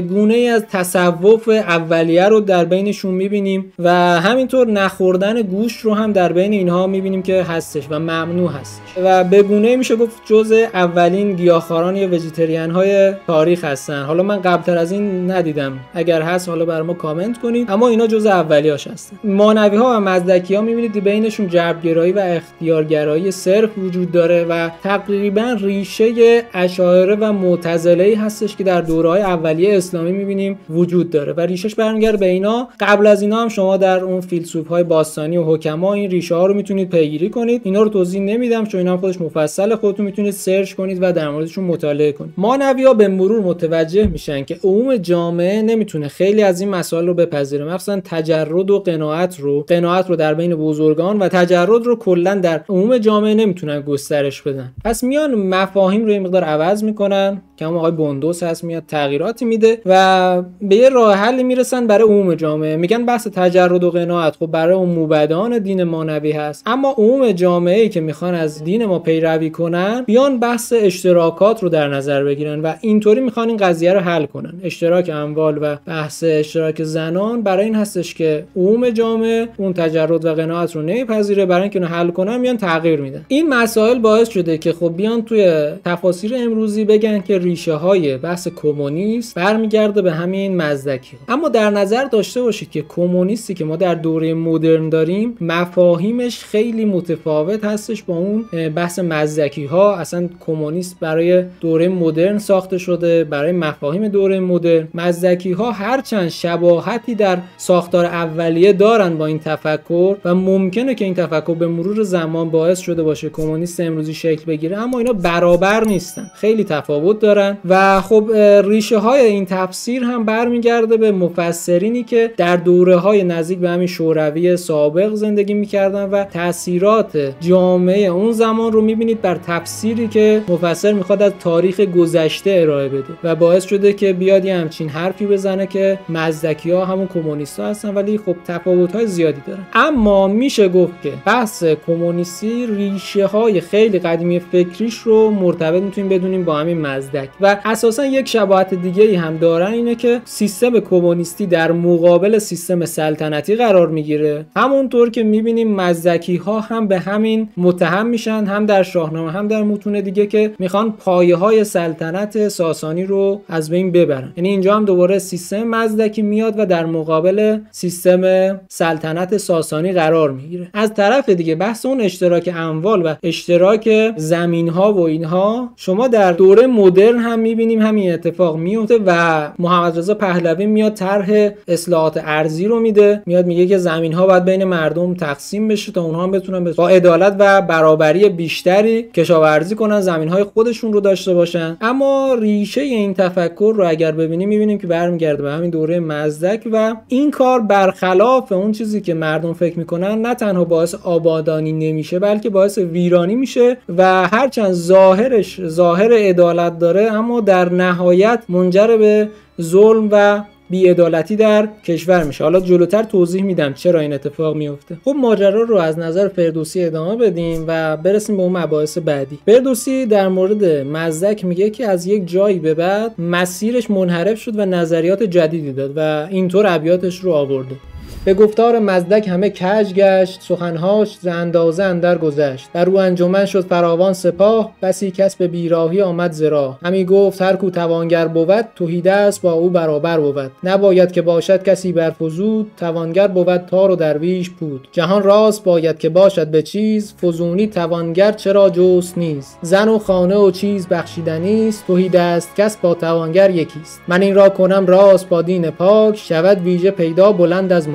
گونه از تصوف اولیه رو در بینشون می‌بینیم و همینطور نخوردن گوشت رو هم در بین اینها می‌بینیم که هستش و ممنوع هست و به گونه میشه گفت جز جز اولین گیاهخواران یا وجیتریان های تاریخ هستن. حالا من قبلتر از این ندیدم. اگر هست حالا بر ما کامنت کنید. اما اینا جز اولیاش هستن. مانوی ها و مزدکی ها می‌بینید بینشون جبرگرایی و اختیارگرایی صرف وجود داره و تقریبا ریشه اشاعره و معتزله هستش که در دوره های اولیه اسلامی می‌بینیم وجود داره و ریشش برمیگرده به اینا. قبل از اینا هم شما در اون فیلسوف های باستانی و حکما این ریشه ها رو می‌تونید پیگیری کنید. اینا رو توضیح نمیدم چون اینا خودش مفصل خودتون می‌تونید سرچ کنید و در موردشون مطالعه کنید. مانوی ها به مرور متوجه میشن که عموم جامعه نمی‌تونه خیلی از این مسائل رو بپذیره. مخصوصا تجرد و قناعت رو قناعت رو در بین بزرگان و تجرد رو کلا در عموم جامعه نمی‌تونن گسترش بدن. پس میان مفاهیم رو این مقدار عوض می‌کنن. که هم آقای بوندوس هست میاد تغییراتی میده و به یه راه حلی می‌رسن برای عموم جامعه. میگن بحث تجرد و قناعت خب برای اون موبدان دین مانوی هست. اما عموم جامعه ای که می‌خوان از دین ما پیروی کنن بیان بحث اشتراکات رو در نظر بگیرن و اینطوری می‌خوان این قضیه رو حل کنن. اشتراک اموال و بحث اشتراک زنان برای این هستش که عموم جامعه اون تجرد و قناعت رو نمیپذیره برای اینکه حل کنن میان تغییر میدن. این مسائل باعث شده که خب بیان توی تفاسیر امروزی بگن که ریشه های بحث کمونیست برمیگرده به همین مزدکی اما در نظر داشته باشید که کمونیستی که ما در دوره مدرن داریم مفاهیمش خیلی متفاوت هستش با اون بحث مزدکی ها. اصلا کمونیست برای دوره مدرن ساخته شده برای مفاهیم دوره مدرن. مزدکی ها هرچند شباهتی در ساختار اولیه دارن با این تفکر و ممکنه که این تفکر به مرور زمان باعث شده باشه کمونیست امروزی شکل بگیره اما اینا برابر نیستن. خیلی تفاوت دارن و خب ریشه های این تفسیر هم برمیگرده به مفسرینی که در دوره های نزدیک به همین شوروی سابق زندگی می‌کردن و تاثیرات جامعه اون زمان رو می‌بینید بر تفسیری که مفسر می‌خواد از تاریخ گذشته ارائه بده و باعث شده که بیاد یه همچین حرفی بزنه که مزدکی ها همون کمونیست ها هستن ولی خب تفاوت های زیادی دارن. اما میشه گفت که بحث کمونیستی ریشه های خیلی قدیمی فکریش رو مرتبط می‌تونیم بدونیم با همین مزدک و اساسا یک شباهت دیگه ای هم دارن اینه که سیستم کمونیستی در مقابل سیستم سلطنتی قرار می‌گیره. همونطور که می‌بینیم مزدکی ها هم به همین متهم میشن هم در شاهنامه هم در متون دیگه که می‌خوان پایه های سلطنت ساسانی رو از بین ببرن. یعنی اینجا هم دوباره سیستم مزدکی میاد و در مقابل سیستم سلطنت ساسانی قرار می‌گیره. از طرف دیگه بحث اون اشتراک اموال و اشتراک زمین ها و اینها شما در دوره مدرن هم می‌بینیم همین اتفاق میفته و محمد رضا پهلوی میاد طرح اصلاحات ارزی رو میده. میاد میگه که زمین ها باید بین مردم تقسیم بشه تا اونها هم بتونن با عدالت و برابری بیشتری کشاورزی کنن زمین های خودشون رو داشته باشن. اما ریشه این تفکر رو اگر ببینیم می‌بینیم که برمیگرده به همین دوره مزدک و این کار برخلاف اون چیزی که مردم فکر می‌کنن نه تنها باعث آبادانی نمیشه بلکه باعث ویرانی میشه و هرچند ظاهرش ظاهر عدالت داره اما در نهایت منجر به ظلم و بیعدالتی در کشور میشه. حالا جلوتر توضیح میدم چرا این اتفاق میفته. خب ماجرا رو از نظر فردوسی ادامه بدیم و برسیم به اون مباحث بعدی. فردوسی در مورد مزدک میگه که از یک جایی به بعد مسیرش منحرف شد و نظریات جدیدی داد و اینطور ابیاتش رو آورده. به گفتار مزدک همه کج گشت سخنهاش ز اندازه اندر گذشت. بر او انجمن شد فراوان سپاه بسی کس به بیراهی آمد زرا همی گفت هر کو توانگر بود توهیده است با او برابر بود. نباید که باشد کسی برفزود توانگر بود تار و درویش پود. جهان راست باید که باشد به چیز فزونی توانگر چرا جست نیست زن و خانه و چیز بخشیدنی است توهیده است کس با توانگر یکیست من این را کنم راست با دین پاک شود ویژه پیدا بلند از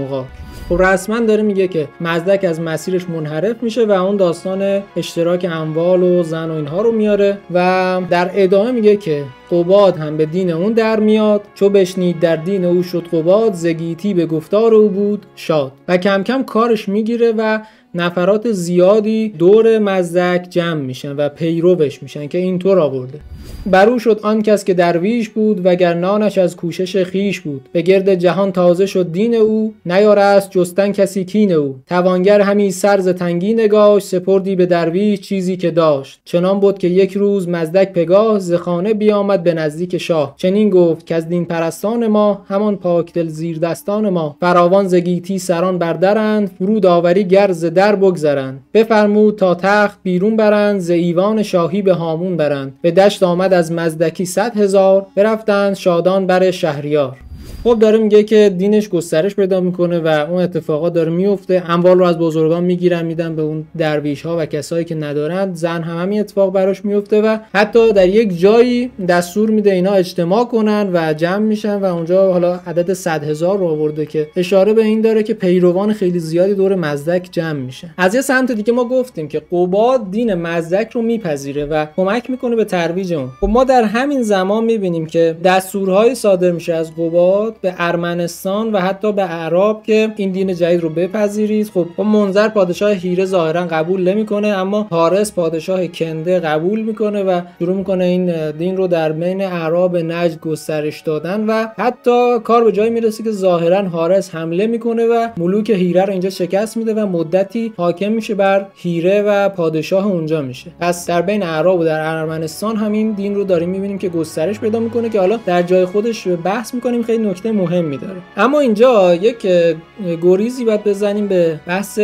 خب رسما داره میگه که مزدک از مسیرش منحرف میشه و اون داستان اشتراک اموال و زن و اینها رو میاره و در ادامه میگه که قباد هم به دین اون در میاد. چو بشنید در دین او شد قباد زگیتی به گفتار او بود شاد. و کم کم کارش می‌گیره و نفرات زیادی دور مزدک جمع میشن و پیروش میشن که اینطور آورده. بر او شد آن کس که درویش بود وگر نانش از کوشش خیش بود. به گرد جهان تازه شد دین او نیارست جستن کسی کین او. توانگر همی سرز تنگی نگاش سپردی به درویش چیزی که داشت. چنان بود که یک روز مزدک پگاه ز خانه بیامد به نزدیک شاه. چنین گفت که از دین پرستان ما همان پاک دل زیر دستان ما. فراوان زگیتی سران بردرند فرود آوری گرز در بگذرند. بفرمود تا تخت بیرون برند ز ایوان شاهی به هامون برند. به دشت آمد از مزدکی صد هزار برفتند شادان بر شهریار. خب داره میگه که دینش گسترش پیدا می‌کنه و اون اتفاقات داره میفته. اموال رو از بزرگان می‌گیرن میدن به اون درویش ها و کسایی که ندارن. زن هم همین اتفاق براش میفته و حتی در یک جایی دستور میده اینا اجتماع کنن و جمع میشن و اونجا حالا عدد 100 هزار رو آورده که اشاره به این داره که پیروان خیلی زیادی دور مزدک جمع میشه. از یه سمت دیگه ما گفتیم که قباد دین مزدک رو میپذیره و کمک می‌کنه به ترویج اون. خب ما در همین زمان می‌بینیم که دستورهایی صادر میشه از قباد به ارمنستان و حتی به عرب که این دین جدید رو بپذیرید خب با منظر پادشاه هیره ظاهرا قبول نمی‌کنه اما حارس پادشاه کنده قبول می‌کنه و شروع می‌کنه این دین رو در بین اعراب نجد گسترش دادن و حتی کار به جایی می‌رسه که ظاهرا حارس حمله می‌کنه و ملوک هیره رو اینجا شکست میده و مدتی حاکم میشه بر هیره و پادشاه اونجا میشه. پس در بین اعراب و در ارمنستان همین دین رو داریم می‌بینیم که گسترش پیدا می‌کنه که حالا در جای خودش بحث می‌کنیم. خیلی نکته مهمی داره. اما اینجا یک گریزی باید بزنیم به بحث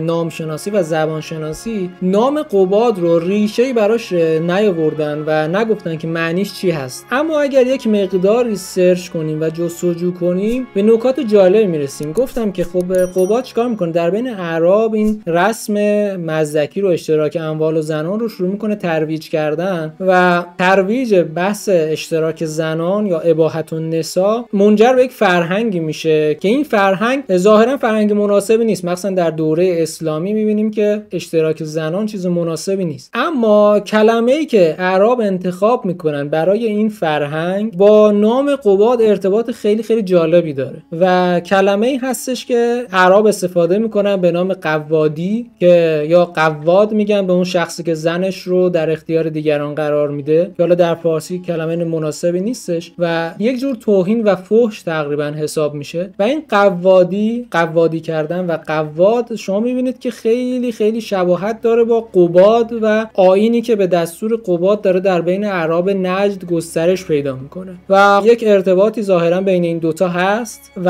نام‌شناسی و زبان‌شناسی. نام قباد رو ریشه براش نیاوردن و نگفتن که معنیش چی هست. اما اگر یک مقداری search کنیم و جستجو کنیم به نکات جالب می‌رسیم. گفتم که خب قباد چیکار می‌کنه؟ در بین اعراب این رسم مزدکی رو اشتراک اموال و زنان رو شروع می‌کنه ترویج کردن و ترویج بحث اشتراک زنان یا اباحت النساء منجر به یک فرهنگی میشه که این فرهنگ ظاهرا فرهنگ مناسبی نیست. مثلا در دوره اسلامی می‌بینیم که اشتراک زنان چیز مناسبی نیست. اما کلمه ای که اعراب انتخاب می‌کنن برای این فرهنگ با نام قباد ارتباط خیلی خیلی جالبی داره. و کلمه ای هستش که اعراب استفاده می‌کنن به نام قوادی که یا قواد میگن به اون شخصی که زنش رو در اختیار دیگران قرار میده. که حالا در فارسی کلمه مناسبی نیستش. و یک جور توهین و فحش تقریبا حساب میشه و این قوادی قوادی کردن و قواد شما می‌بینید که خیلی خیلی شباهت داره با قباد و آینی که به دستور قباد داره در بین اعراب نجد گسترش پیدا می‌کنه. و یک ارتباطی ظاهرا بین این دوتا هست و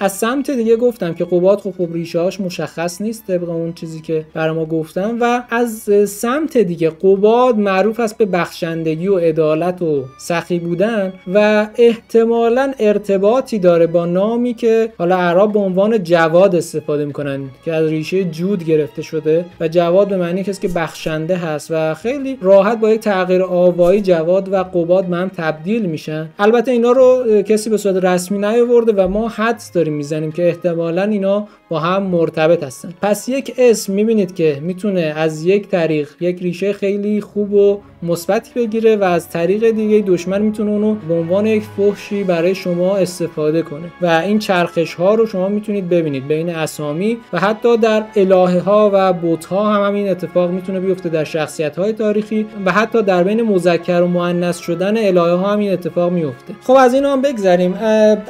از سمت دیگه گفتم که قباد خب خب ریشهاش مشخص نیست طبق اون چیزی که برای ما گفتم و از سمت دیگه قباد معروف است به بخشندگی و عدالت و سخی بودن و احتمالا ارتباطی داره با نامی که حالا عرب به عنوان جواد استفاده می‌کنن که از ریشه جود گرفته شده و جواد به معنی کسی که بخشنده هست و خیلی راحت با یک تغییر آوایی جواد و قباد من تبدیل میشن. البته اینا رو کسی به صورت رسمی نیاورده و ما حدس داریم می‌زنیم که احتمالا اینا با هم مرتبط هستن. پس یک اسم می‌بینید که می‌تونه از یک طریق یک ریشه خیلی خوب و مثبتی بگیره و از طریق دیگه دشمن می‌تونه اونو به عنوان یک فحشی برای شما استفاده کنه. و این چرخش ها رو شما می‌تونید ببینید بین اسامی و حتی در الهه ها و بوت ها هم همین اتفاق می‌تونه بیفته در شخصیت های تاریخی و حتی در بین مذکر و مؤنث شدن الهه ها هم این اتفاق میفته خب از این هم بگذریم.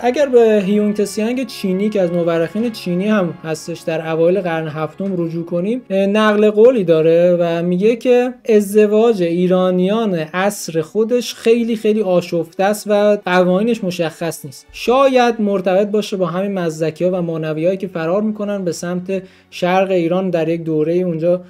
اگر به هیون تسیانگ چینی که از مورخین چینی هم هستش در اوایل قرن هفتم رجوع کنیم نقل قولی داره و میگه که ازدواج ایرانیان عصر خودش خیلی خیلی آشفته است و قوانینش مشخص نیست. شاید مرتبط باشه با همین مزدکی ها و مانوی که فرار می‌کنن به سمت شرق ایران در یک دوره اونجا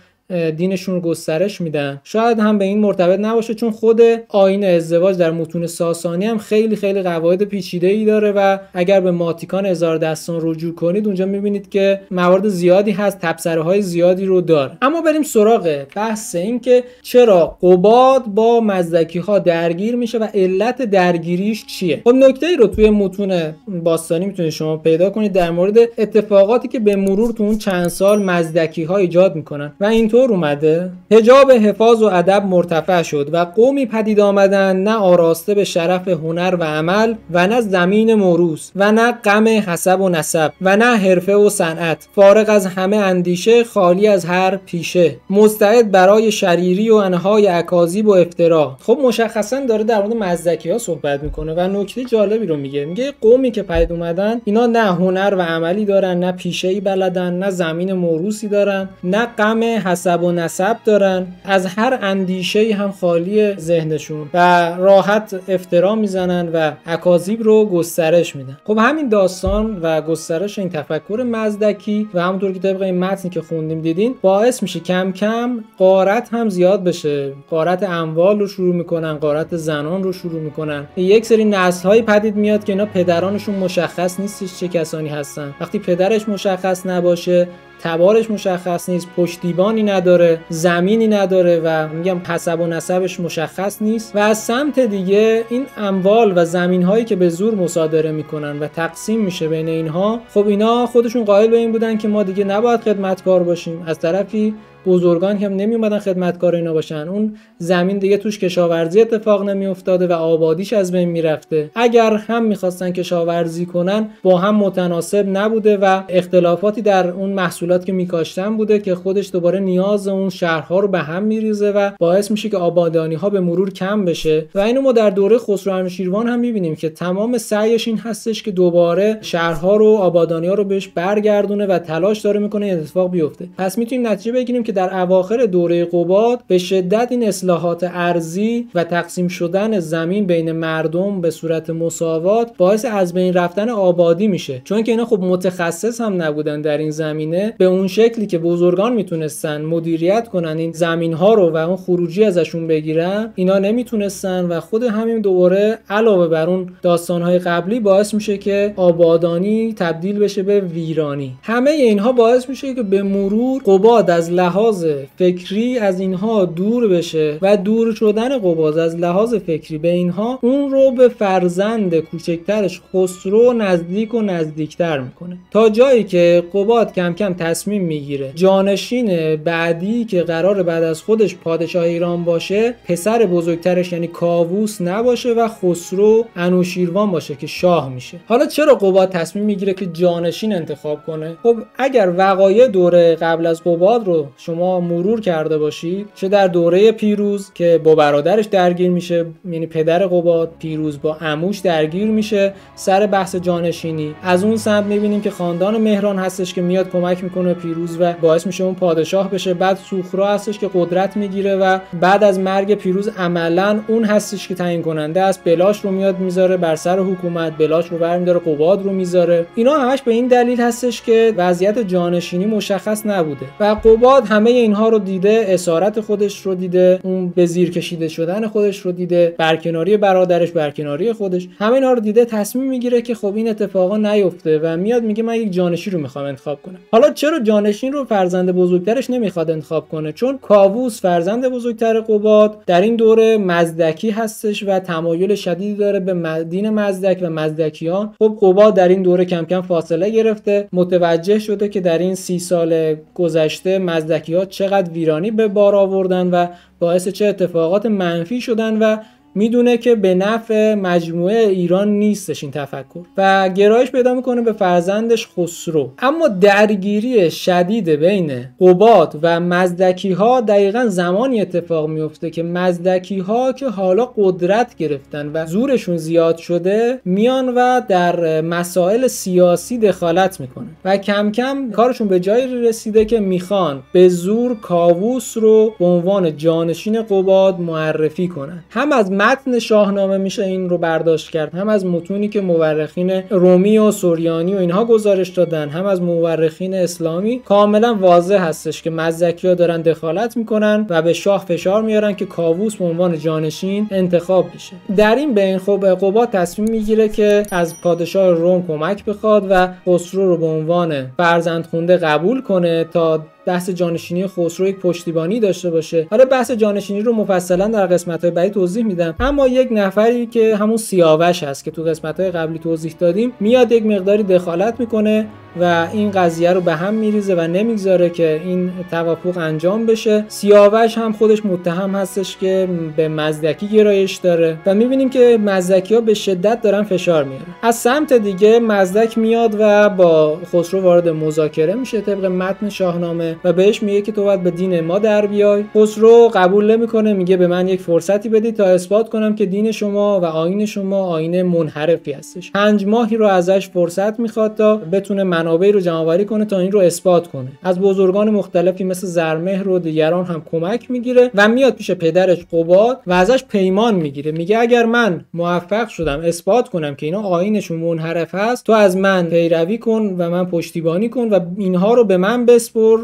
دینشون رو گسترش میدن. شاید هم به این مرتبط نباشه چون خود آین ازدواج در متون ساسانی هم خیلی خیلی قواعد پیچیده ای داره و اگر به ماتیکان هزار دستان رجوع کنید اونجا می‌بینید که موارد زیادی هست تبصره های زیادی رو داره. اما بریم سراغ بحث این که چرا قباد با مزدکی ها درگیر میشه و علت درگیریش چیه. خب نکته ای رو توی متون باستانی می‌تونید شما پیدا کنید در مورد اتفاقاتی که به مرور تو اون چند سال مزدکی ها ایجاد می‌کنن. و اینطور اومده حجاب حفاظ و ادب مرتفع شد و قومی پدید آمدن نه آراسته به شرف هنر و عمل و نه زمین موروس و نه غم حسب و نسب و نه حرفه و صنعت. فارغ از همه اندیشه خالی از هر پیشه. مستعد برای شریری و انهای اکاذیب و افترا خب مشخصا داره در مورد مزدکی ها صحبت می‌کنه و نکته جالبی رو میگه. میگه قومی که پدید اومدن اینا نه هنر و عملی دارن نه پیشه ای بلدن نه زمین موروسی دارن نه غم حسب و نسب دارن. از هر اندیشه هم خالی ذهنشون و راحت افترا می‌زنن و اکاذیب رو گسترش میدن. خب همین داستان و گسترش این تفکر مزدکی و همونطور که طبق این متنی که خوندیم دیدین باعث میشه کم کم قارت هم زیاد بشه. قارت اموال رو شروع می‌کنن قارت زنان رو شروع می‌کنن. یک سری نسل های پدید میاد که اینا پدرانشون مشخص نیستش چه کسانی هستن. وقتی پدرش مشخص نباشه تبارش مشخص نیست پشتیبانی نداره زمینی نداره و میگم حسب و نسبش مشخص نیست. و از سمت دیگه این اموال و زمین هایی که به زور مصادره می‌کنن و تقسیم میشه بین اینها خب اینا خودشون قائل به این بودن که ما دیگه نباید خدمتکار باشیم. از طرفی بزرگان که هم نمی اومدن خدمتکار اینا باشن. اون زمین دیگه توش کشاورزی اتفاق نمی افتاده و آبادیش از بین می‌رفته. اگر هم می‌خواستن کشاورزی کنن با هم متناسب نبوده و اختلافاتی در اون محصولات که میکاشتن بوده که خودش دوباره نیاز اون شهرها رو به هم میریزه و باعث میشه که آبادانی ها به مرور کم بشه. و اینو ما در دوره خسرو شیروان هم می‌بینیم که تمام سعیش این هستش که دوباره شهرها رو آبادانی ها رو بهش برگردونه و تلاش داره می‌کنه اتفاق بیفته. پس می‌تونیم نتیجه بگیریم در اواخر دوره قباد به شدت این اصلاحات ارزی و تقسیم شدن زمین بین مردم به صورت مساوات باعث از بین رفتن آبادی میشه. چون که اینا خب متخصص هم نبودن در این زمینه به اون شکلی که بزرگان می‌تونستن مدیریت کنن این زمین ها رو و اون خروجی ازشون بگیرن اینا نمی‌تونستن و خود همین دوباره علاوه بر اون داستان های قبلی باعث میشه که آبادانی تبدیل بشه به ویرانی. همه اینها باعث میشه که به مرور قباد از لحاظ لحاظ فکری از اینها دور بشه و دور شدن قباز از لحاظ فکری به اینها اون رو به فرزند کوچکترش خسرو نزدیک و نزدیکتر می‌کنه. تا جایی که قباد کم کم تصمیم می‌گیره جانشین بعدی که قرار بعد از خودش پادشاه ایران باشه پسر بزرگترش یعنی کاووس نباشه و خسرو انوشیروان باشه که شاه میشه. حالا چرا قباد تصمیم می‌گیره که جانشین انتخاب کنه؟ خب اگر وقایع دوره قبل از قباد رو شما مرور کرده باشید چه در دوره پیروز که با برادرش درگیر میشه یعنی پدر قباد پیروز با عموش درگیر میشه سر بحث جانشینی. از اون سمت می‌بینیم که خاندان مهران هستش که میاد کمک می‌کنه پیروز و باعث میشه اون پادشاه بشه. بعد سوخرا هستش که قدرت می‌گیره و بعد از مرگ پیروز عملا اون هستش که تعیین کننده است. بلاش رو میاد می‌ذاره بر سر حکومت بلاش رو برمیداره قباد رو می‌ذاره. اینا همش به این دلیل هستش که وضعیت جانشینی مشخص نبوده و قباد همه اینها رو دیده اسارت خودش رو دیده اون به زیر کشیده شدن خودش رو دیده برکناری برادرش برکناری خودش همه اینها رو دیده تصمیم می‌گیره که خب این اتفاقا نیفته و میاد میگه من یک جانشین رو می‌خوام انتخاب کنم. حالا چرا جانشین رو فرزند بزرگترش نمی‌خواد انتخاب کنه؟ چون کاووس فرزند بزرگتر قباد در این دوره مزدکی هستش و تمایل شدیدی داره به دین مزدک و مزدکیان. خب قباد در این دوره کم کم فاصله گرفته متوجه شده که در این سی سال گذشته مزدکی ها چقدر ویرانی به بار آوردن و باعث چه اتفاقات منفی شدن و می‌دونه که به نفع مجموعه ایران نیستش این تفکر و گرایش پیدا می‌کنه به فرزندش خسرو. اما درگیری شدید بین قباد و مزدکی ها دقیقا زمانی اتفاق میفته که مزدکی ها که حالا قدرت گرفتن و زورشون زیاد شده میان و در مسائل سیاسی دخالت می‌کنن و کم کم کارشون به جایی رسیده که می‌خوان به زور کاووس رو به عنوان جانشین قباد معرفی کنن. هم از متن شاهنامه میشه این رو برداشت کرد. هم از متونی که مورخین رومی و سوریانی و اینها گزارش دادن هم از مورخین اسلامی. کاملا واضح هستش که مزدکی ها دارن دخالت می‌کنن و به شاه فشار میارن که کاووس به عنوان جانشین انتخاب بشه. در این بین خب قبا تصمیم می‌گیره که از پادشاه روم کمک بخواد و خسرو رو به عنوان فرزند خونده قبول کنه تا بحث جانشینی خسرو یک پشتیبانی داشته باشه. حالا بحث جانشینی رو مفصلا در قسمت های بعدی توضیح میدم. اما یک نفری که همون سیاوش هست که تو قسمت های قبلی توضیح دادیم میاد یک مقداری دخالت می‌کنه و این قضیه رو به هم میریزه و نمی‌گذاره که این توافق انجام بشه. سیاوش هم خودش متهم هستش که به مزدکی گرایش داره و می‌بینیم که مزدکی ها به شدت دارن فشار میارن. از سمت دیگه مزدک میاد و با خسرو وارد مذاکره میشه طبق متن شاهنامه. و بهش میگه که تو باید به دین ما در بیای. خسرو قبول نمی‌کنه میگه به من یک فرصتی بدید تا اثبات کنم که دین شما و آین شما آین منحرفی هستش. پنج ماهی رو ازش فرصت می‌خواد تا بتونه منابعی رو جمع کنه تا این رو اثبات کنه. از بزرگان مختلفی مثل زرمهر و دیگران هم کمک می‌گیره و میاد پیش پدرش قباد و ازش پیمان می‌گیره. میگه اگر من موفق شدم اثبات کنم که اینا آینشون منحرف هست تو از من پیروی کن و من پشتیبانی کن و اینها رو به من بسپر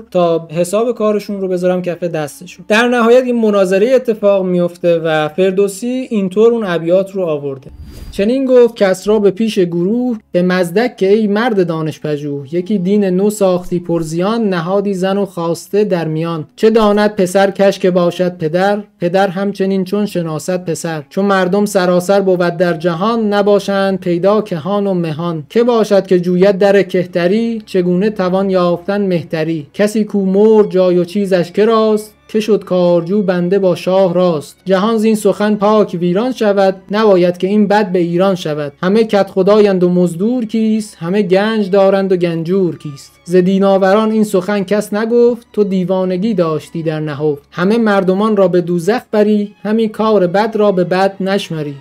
حساب کارشون رو بذارم کف دستشون. در نهایت این مناظره اتفاق میفته و فردوسی اینطور اون ابیات رو آورده. چنین گفت کسرا به پیش گروه به مزدک که ای مرد دانش پژوه یکی دین نو ساختی پرزیان نهادی زن و خواسته در میان. چه داند پسر کش که باشد پدر پدر همچنین چون شناست پسر. چون مردم سراسر بود در جهان نباشند پیدا کهان و مهان. که باشد که جوید در کهتری چگونه توان یافتن مهتری؟ کسی کو مر جای و چیزش که که شد کارجو بنده با شاه راست. جهان زین سخن پاک ویران شود نباید که این بد به ایران شود. همه کت خدایند و مزدور کیست همه گنج دارند و گنجور کیست. ز دیناوران این سخن کس نگفت تو دیوانگی داشتی در نهفت. همه مردمان را به دوزخ بری همین کار بد را به بد نشمری.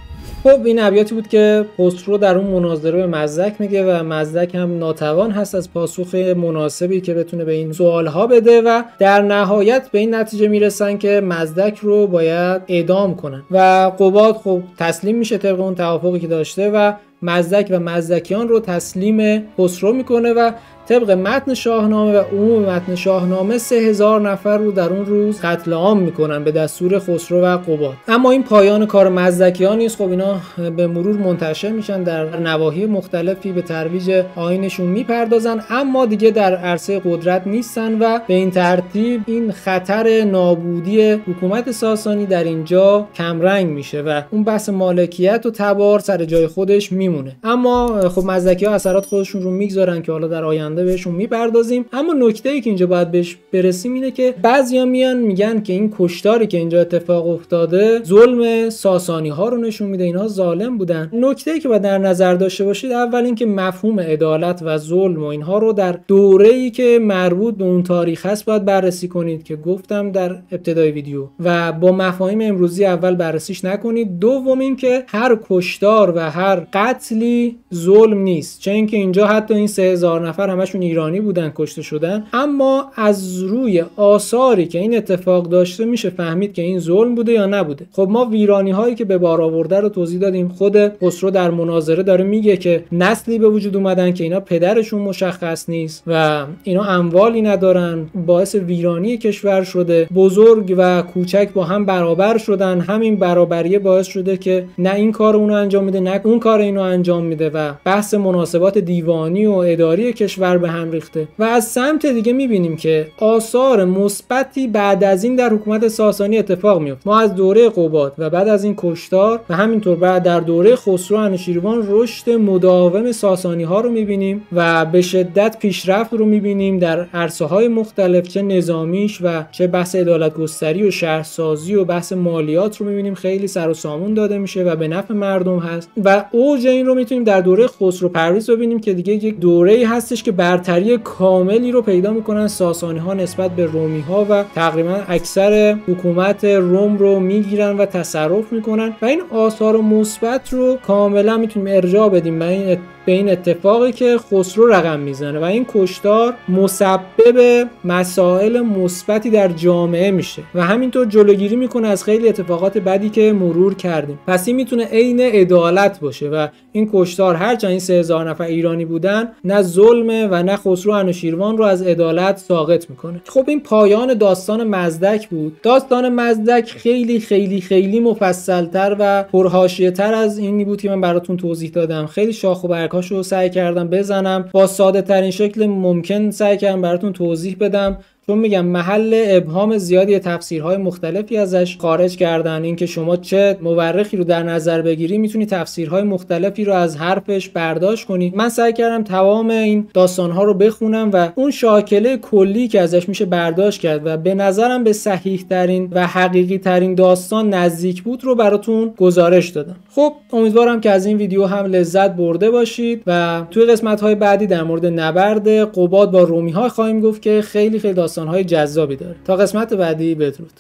خب این ابیاتی بود که خسرو در اون مناظره به مزدک میگه و مزدک هم ناتوان هست از پاسخ مناسبی که بتونه به این سوال ها بده و در نهایت به این نتیجه می‌رسن که مزدک رو باید اعدام کنن. و قباد خب تسلیم میشه طبق اون توافقی که داشته و مزدک و مزدکیان رو تسلیم خسرو می‌کنه و طبق متن شاهنامه و عموم متن شاهنامه سه هزار نفر رو در اون روز قتل عام می‌کنن به دستور خسرو و قباد. اما این پایان کار مزدکیان نیست. خب اینا به مرور منتشر میشن در نواحی مختلفی به ترویج آینشون می‌پردازن اما دیگه در عرصه قدرت نیستن و به این ترتیب این خطر نابودی حکومت ساسانی در اینجا کمرنگ میشه و اون بحث مالکیت و تبار سر جای خودش میمونه. اما خب مزدکی ها اثرات خودشون رو می‌گذارن که حالا در آینده آینده بهشون می‌پردازیم. اما نکته ای که اینجا باید بهش برسیم اینه که بعضیا میان میگن که این کشتاری که اینجا اتفاق افتاده ظلم ساسانی ها رو نشون میده اینها ظالم بودن. نکته ای که باید در نظر داشته باشید اول اینکه مفهوم عدالت و ظلم و اینها رو در دوره ای که مربوط به اون تاریخ هست باید بررسی کنید که گفتم در ابتدای ویدیو. و با مفاهیم امروزی اول بررسیش نکنید. دوم اینکه هر کشتار و هر قتلی ظلم نیست. چه اینکه اینجا حتی این 3000 نفر همه همشون ایرانی بودن کشته شدن. اما از روی آثاری که این اتفاق داشته میشه فهمید که این ظلم بوده یا نبوده. خب ما ویرانی هایی که به بار آورده رو توضیح دادیم. خود خسرو در مناظره داره میگه که نسلی به وجود اومدن که اینا پدرشون مشخص نیست و اینا اموالی ندارن. باعث ویرانی کشور شده. بزرگ و کوچک با هم برابر شدن. همین برابری باعث شده که نه این کار اونو انجام میده نه اون کار اینو انجام میده و بحث مناسبات دیوانی و اداری کشور به هم ریخته. و از سمت دیگه می‌بینیم که آثار مثبتی بعد از این در حکومت ساسانی اتفاق میفته ما از دوره قباد و بعد از این کشتار و همینطور بعد در دوره خسرو انوشیروان رشد مداوم ساسانی ها رو می‌بینیم و به شدت پیشرفت رو می‌بینیم در عرصه های مختلف چه نظامیش و چه بحث عدالت گستری و شهرسازی و بحث مالیات رو می‌بینیم. خیلی سر و سامون داده میشه و به نفع مردم هست. و اوج این رو می‌تونیم در دوره خسرو پرویز ببینیم که دیگه یک دوره ای هستش که برتری کاملی رو پیدا می‌کنن ساسانی ها نسبت به رومی ها و تقریبا اکثر حکومت روم رو می‌گیرن و تصرف می‌کنن و این آثار مثبت رو کاملا می‌تونیم ارجاع بدیم به این به این اتفاقی که خسرو رقم می‌زنه و این کشتار مسبب مسائل مثبتی در جامعه میشه و همینطور جلوگیری می‌کنه از خیلی اتفاقات بدی که مرور کردیم. پس این می‌تونه عین عدالت باشه و این کشتار هرچند این 3000 نفر ایرانی بودن نه ظلمه و نه خسرو انوشیروان رو از عدالت ساقط می‌کنه. خب این پایان داستان مزدک بود. داستان مزدک خیلی خیلی خیلی مفصلتر و پرهاشیه‌تر از اینی بود که من براتون توضیح دادم. خیلی شاخ و برگ رو سعی کردم بزنم. با ساده ترین شکل ممکن سعی کردم براتون توضیح بدم. چون میگم محل ابهام زیادی تفسیرهای مختلفی ازش خارج کردن. اینکه شما چه مورخی رو در نظر بگیری می‌تونی تفسیرهای مختلفی رو از حرفش برداشت کنی. من سعی کردم تمام این داستانها رو بخونم و اون شاکله کلی که ازش میشه برداشت کرد و به نظرم به صحیح ترین و حقیقی ترین داستان نزدیک بود رو براتون گزارش دادم. خب امیدوارم که از این ویدیو هم لذت برده باشید و توی قسمت های بعدی در مورد نبرد قباد با رومی ها خواهیم گفت که خیلی خیلی داستان های جذابی داره. تا قسمت بعدی بدرود.